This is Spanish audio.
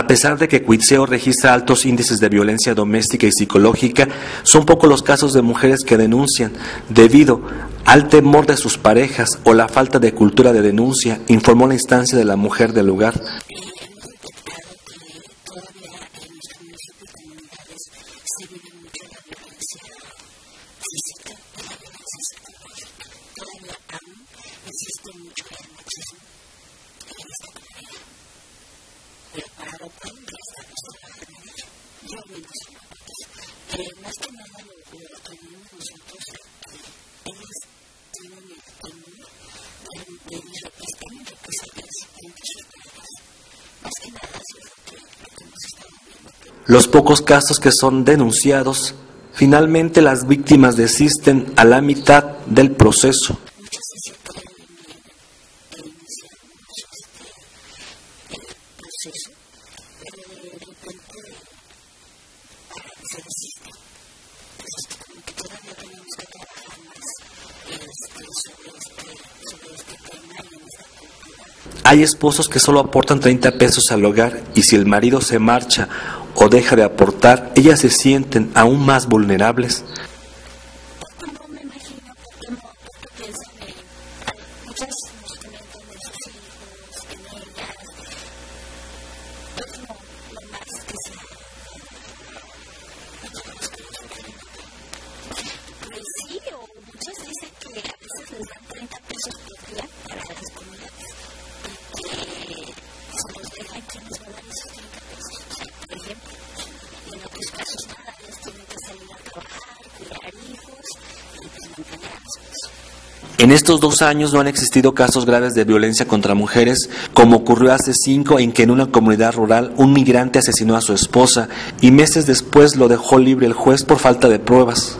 A pesar de que Cuitseo registra altos índices de violencia doméstica y psicológica, son pocos los casos de mujeres que denuncian debido al temor de sus parejas o la falta de cultura de denuncia, informó la instancia de la mujer del lugar. Los pocos casos que son denunciados, finalmente las víctimas desisten a la mitad del proceso. Hay esposos que solo aportan 30 pesos al hogar y si el marido se marcha o deja de aportar, ellas se sienten aún más vulnerables En estos dos años no han existido casos graves de violencia contra mujeres, como ocurrió hace cinco en que en una comunidad rural un migrante asesinó a su esposa y meses después lo dejó libre el juez por falta de pruebas.